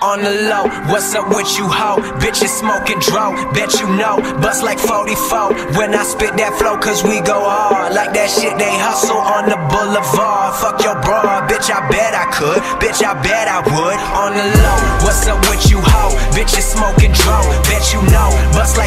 On the low, what's up with you, ho? Bitches smoking dro, bet you know. Bust like 44 when I spit that flow, cause we go hard. Like that shit they hustle on the boulevard. Fuck your bra, bitch, I bet I could. Bitch, I bet I would. On the low, what's up with you, ho? Bitches smoking dro, bet you know. Bust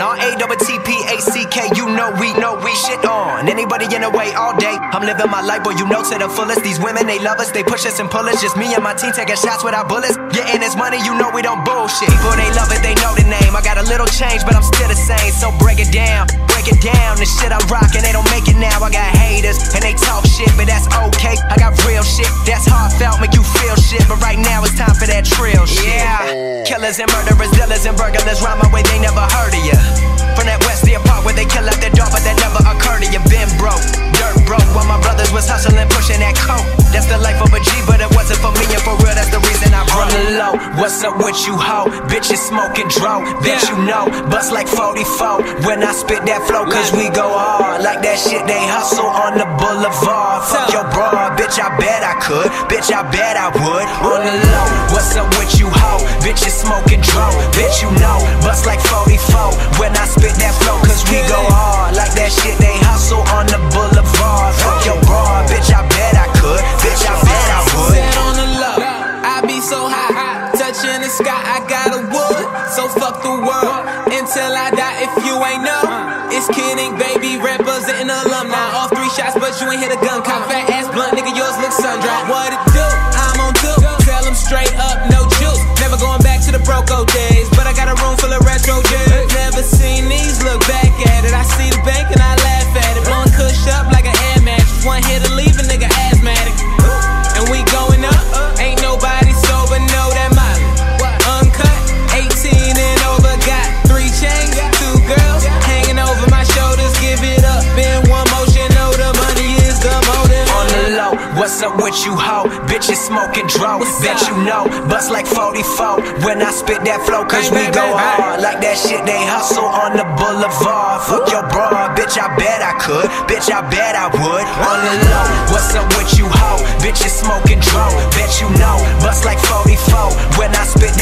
been on. On A double T P A C K, you know we know we shit on. Anybody in the way all day. I'm living my life, boy, you know to the fullest. These women, they love us, they push us and pull us. Just me and my team taking shots without bullets. Getting this money, you know we don't bullshit. People, they love it, they know the name. I got a little change, but I'm still the same. So break it down, break it down. The shit I'm rocking, they don't make it now. I got haters, and they talk shit, but that's okay. I got real shit, that's heartfelt, make you feel shit. But right now it's time for that trill shit. Yeah, killers and murderers, dealers and burglars rhyme my way, they never heard of ya. What's up with you, ho? Bitches smoking dro, bet you know. Bust like 44 when I spit that flow, cause we go hard. Like that shit they hustle on the boulevard. Fuck your bra, bitch, I bet I could. Bitch, I bet I would. On the low, what's up with you, ho? Bitches smoking dro, bitch, you know. Bust like 44 I got a wood, so fuck the world until I die. If you ain't know, it's kidding, baby, representing alumni. All three shots, but you ain't hit a gun. Cop fat ass blunt, nigga, What's up with you, ho? Bitches smoking dro. Bet you know. Bust like 44 when I spit that flow, cause we go hard. Like that shit they hustle on the boulevard. Fuck your bra, bitch, I bet I could. Bitch, I bet I would. On the low. What's up with you, ho? Bitches smoking dro. Bet you know. Bust like 44 when I spit